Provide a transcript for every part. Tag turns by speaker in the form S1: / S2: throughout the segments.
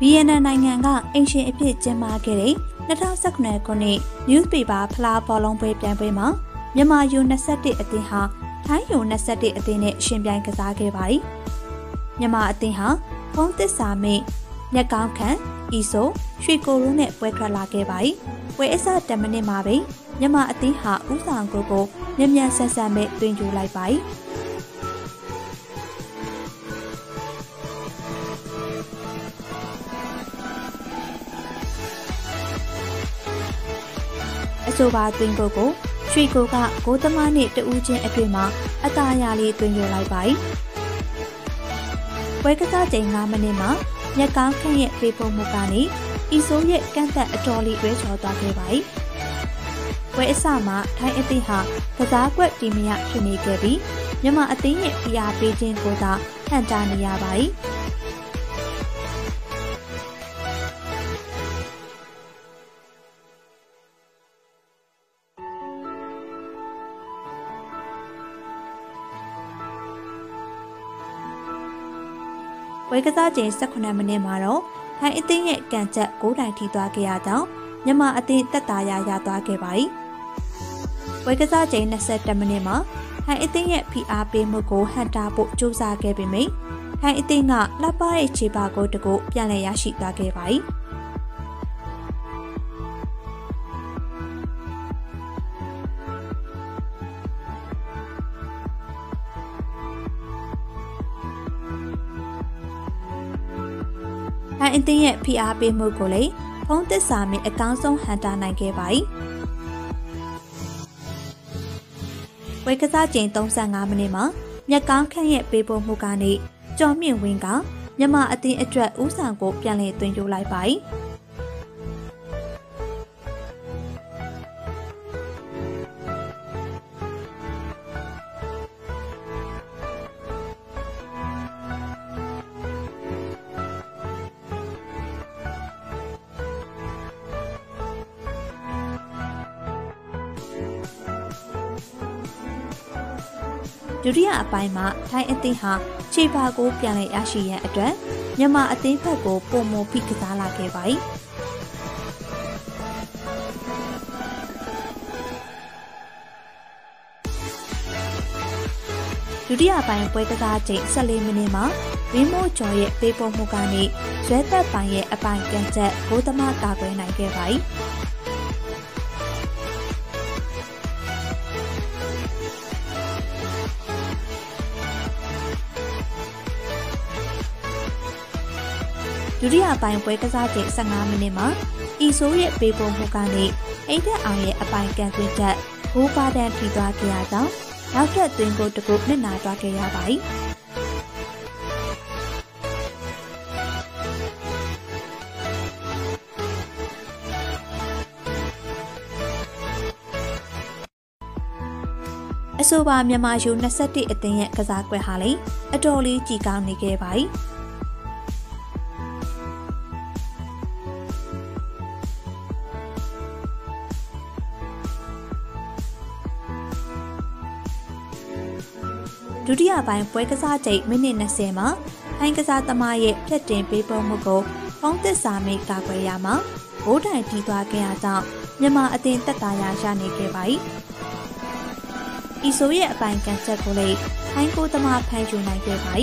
S1: ဗီယက်နမ်နိုင်ငံကအိမ်ရှင်အဖြစ်ကျင်းပခဲ့တဲ့2019ခုနှစ် Newspaper ဖလားဘောလုံးပွဲပြိုင်ပွဲမှာမြန်မာယူ21အသင်းဟာထိုင်းယူ21အသင်းနဲ့ရှင်ပြိုင်ကစားခဲ့ပါတယ်။မြန်မာအသင်းဟာဖုံးသစ္စာမိတ်မြက်ကောင်းခန့်ဤဆိုရွှေကိုရုံးနဲ့ပွဲထွက်လာခဲ့ပါတယ်။ပွဲအစ10မိနစ်မှာပဲမြန်မာအသင်းဟာဦးဆောင်ကိုကိုမြန်မြန်ဆန်ဆန်ပဲတွင်ယူလိုက်ပါတယ်။ ဆိုပါတွင်ကိုကိုရွှေကိုကဂိုးသမားနဲ့တဦးချင်းအတွေ့မှာအသာရလေးတွင်ရလိုက်ပါ යි ။ပွဲကစားချိန်9မိနစ်မှာမြက်ကောင်းခန့်ရဲ့ဖေပုံမှုကနေဤဆိုးရဲ့ကန့်သက်အတော်လေးတွဲချော်သွားခဲ့ပါ යි ။ပွဲအစမှာထိုင်းအသင်းဟာကစားကွက်တီမရဖြစ်နေခဲ့ပြီးမြန်မာအသင်းရဲ့ဖိအားပေးခြင်းကိုသာဟန်တာနေရပါ ဝေကစားချိန်18မိနစ်မှာတော့ထိုင်းအသင်းရဲ့ကန်ချက်6တိုင်ထိသွားခဲ့ရကြောင်းမြန်မာအသင်းတက်တာရရသွားခဲ့ပါ යි ။ဝေကစားချိန်21မိနစ်မှာထိုင်းအသင်းရဲ့ဖိအားပေးမှုကိုဟန်တာဖို့ကြိုးစားခဲ့ပေမယ့်ထိုင်းအသင်းကလှပတဲ့ခြေပါကိုတကူပြန်လည်ရရှိသွားခဲ့ပါ යි ။ထို င်းအသင်းရဲ့ဖိအားပေးမှုကိုလည်းဖုံးသစ္စာမင်းအကောင်းဆုံးဟန်တာနိုင်ခဲ့ပါ යි ။ဝေကစားချိန်35မိနစ်မှာမြက်ကောင်းခန့်ရဲ့ပေးပို့မှုကနေကျော်မြင့်ဝင်းကမြမအသင်းအတွက်ဥဆောင်ကိုပြန်လည်သွင်းယူလိုက်ပါ ဒုတိယအပိုင်းမှာထိုင်းအသင်းဟာခြေပါကိုပြန်လည်ရရှိရန်အတွက်မြန်မာအသင်းဘက်ကိုပုံမဖိကစားလာခဲ့ပါ යි ။ဒုတိယပိုင်းပွဲကစားချိန်14မိနစ်မှာဝင်းမိုးကျော်ရဲ့ပေးပုံမှုကနေရွဲသက်ပိုင်းရဲ့အပိုင်ကန်ချက်ဂိုးသမားကာကွယ်နိုင်ခဲ့ပါ යි ။ ဒုတိယပိုင်းပွဲကစားချိန်15မိနစ်မှာအီဆိုးရဲ့ပေးပုံမှုကနေအိတ်သက်အောင်ရဲ့အပိုင်ကန်သွင်းချက်ဂိုးပါတန်ထိသွားခဲ့ရကြောင်းနောက်ထပ်သွင်းကိုတကုနစ်နာသွားခဲ့ရပါ යි ။အဆိုပါမြန်မာယူ21အသင်းရဲ့ကစားကွက်ဟာလေအတော်လေးကြည်ကောင်းနေခဲ့ပါ යි ။ ဒုတိယပိုင်းပွဲကစားချိန်မိနစ်20မှာထိုင်းကစားသမားရဲ့ဖြတ်တင်ပေးပုံမှုကိုဖုံးသစ္စာမိတ်ကာကွယ်ရမှာဘိုးတိုင်တီးသွားခဲ့ရကြောင်းမြန်မာအသင်းတက်တာရရနေခဲ့ပါ යි ။ဤဆိုရဲ့အပိုင်ကန်ချက်ကိုလည်းထိုင်းကိုသမားဖန်ယူနိုင်ခဲ့ပါ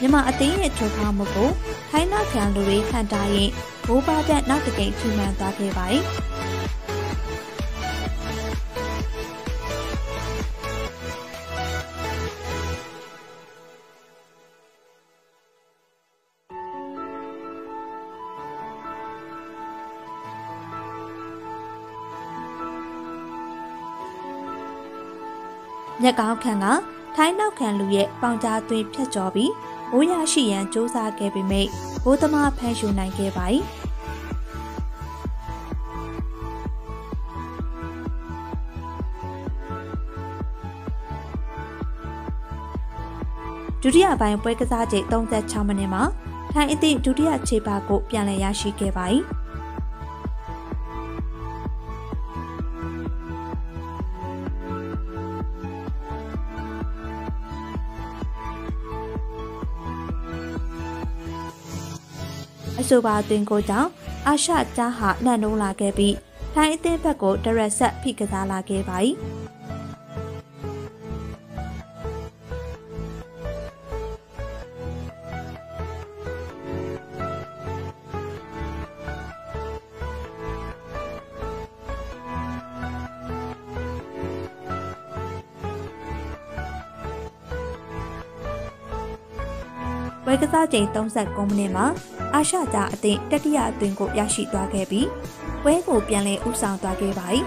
S1: မြန်မာအသင်းရဲ့ထိုးထားမှုကိုထိုင်းနောက်ခံလူတွေခံတာရင်ဘိုးပါတဲ့နောက်တစ်ကြိမ်ထိမှန်သွားခဲ့ပါ යි ။မြက်ကောင်းခန့်ကထိုင်းနောက်ခံလူရဲ့ပေါင်ကြားသွင်းဖြတ်ကျော်ပြီး ဘိုးရရှိရန်စ조사ခဲ့ပေမယ့်ဘိုးသမားဖန်ယူနိုင်ခဲ့ပါ යි ။ဒုတိယပိုင်းပွဲကစားချိန်36မိနစ်မှာထိုင်းအသည့်ဒုတိယခြေပါကိုပြန်လည်ရရှိခဲ့ပါ යි ဆိုပါသွင်းကိုကြောင့်အာရှကြားဟာနှံ့နှုံးလာခဲ့ပြီးထိုင်းအသင်းဘက်ကိုဒရက်ဆက်ဖိကစားလာခဲ့ပါ၏ ဝဲကစားချိန်39မိနစ်မှာအာရှကြားအသင်းတတိယအသွင်ကိုရရှိသွားခဲ့ပြီးဝဲကိုပြန်လည်ဥဆောင်သွားခဲ့ပါ၏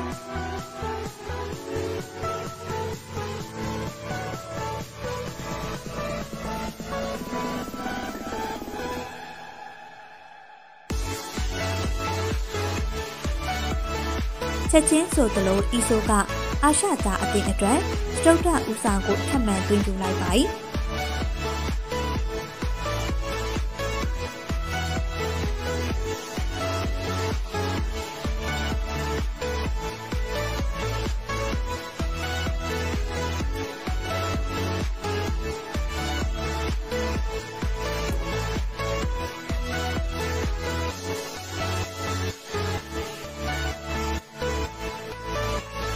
S1: ချက်ချင်းဆိုသလိုဤဆိုကအာရှသားအသင်းအတွက်စတုဒ္ဒဥဆောင်ကိုထပ်မံသွင်းယူလိုက်ပါ၏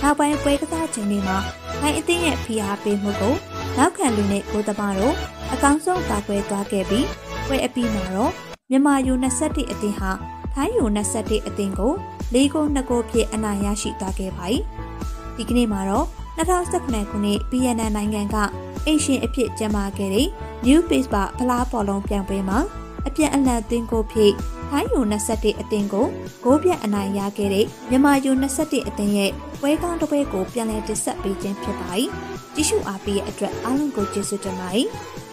S1: နောက်ပိုင်းပွဲကစားခြင်းတွေမှာနိုင်အသင်းရဲ့ဖိအားပေးမှုကိုနောက်ခံလူနဲ့ကိုသမားတို့အကောင်းဆုံးကာကွယ်သွားခဲ့ပြီးပွဲအပြီးမှာတော့မြန်မာယူ21အသင်းဟာထိုင်းယူ21အသင်းကို၄ဂိုး2ဂိုးဖြင့်အနိုင်ရရှိသွားခဲ့ပါ၏ဒီကနေ့မှာတော့2019ခုနှစ် BNN နိုင်ငံကအင်ရှင်အဖြစ်ကျင်းပခဲ့တဲ့ New Pace ပါဖလားပေါ်လုံးပြိုင်ပွဲမှာအပြန်အလှန်သွင်းကိုဖြင့် ထိုင်းယူ21အသင်းကိုဂိုးပြတ်အနိုင်ရခဲ့တဲ့မြန်မာယူ21အသင်းရဲ့ပွဲကောင်းတစ်ပွဲကိုပြန်လည်တင်ဆက်ပေးခြင်းဖြစ်ပါ၏။ကြည့်ရှုအားပေးတဲ့အတွက်အားလုံးကိုကျေးဇူးတင်ပါတယ်။